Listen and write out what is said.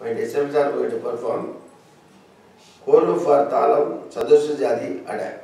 My descendants are going to perform Koro for Talam Sadasha Jadi Ada.